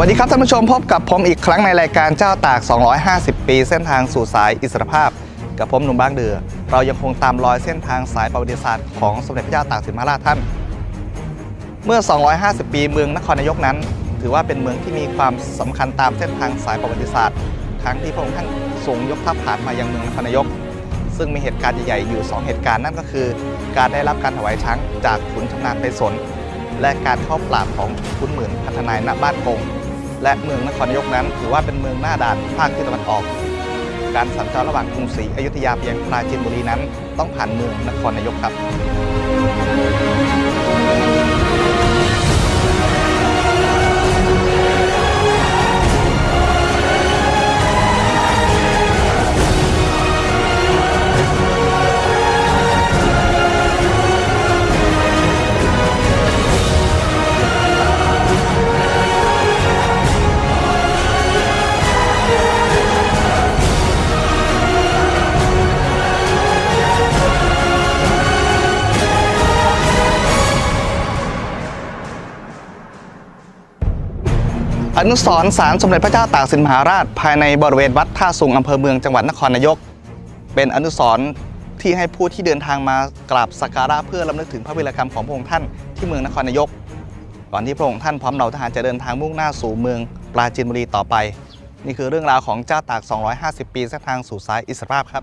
วัสดีครับท่านผู้ชมพบกับผมอีกครั้งในรายการเจ้าตาก 250 ปี เส้นทางสู่สายอิสรภาพ กับผมหนุ่มบางเดือ เรายังคงตามรอยเส้นทางสายประวัติศาสตร์ของสมเด็จพระเจ้าตากสินมหาราชท่าน เมื่อ 250 ปีเมืองนครนายกนั้น ถือว่าเป็นเมืองที่มีความสำคัญตามเส้นทางสายประวัติศาสตร์ ครั้งที่พระองค์ท่านทรงยกทัพผ่านมายังเมืองนครนายก ซึ่งมีเหตุการณ์ใหญ่ๆอยู่ 2 เหตุการณ์นั่นก็คือ การได้รับการถวายช้างจากขุนชำนาญไปสนและการเข้าปราบของขุนหมื่นพัฒนายณบ้านกง และเมืองนครนายกนั้น ถือว่าเป็นเมืองหน้าด่านภาคที่ตะวันออก การสัญจรระหว่างกรุงศรีอยุธยาไปยังปราจีนบุรีนั้น ต้องผ่านเมืองนครนายกครับ อนุสรณ์ศาลสมเด็จพระเจ้าตากสินมหาราช ภายในบริเวณวัดท่าสุงอำเภอเมืองจังหวัดนครนายก เป็นอนุสรณ์ที่ให้ผู้ที่เดินทางมากราบสักการะเพื่อรำลึกถึงพระวีรกรรมของพระองค์ท่านที่เมืองนครนายก ก่อนที่พระองค์ท่านพร้อมเหล่าทหารจะเดินทางมุ่งหน้าสู่เมืองปราจีนบุรีต่อไป นี่คือเรื่องราวของเจ้าตาก 250 ปีเส้นทางสู่สายอิสรภาพครับ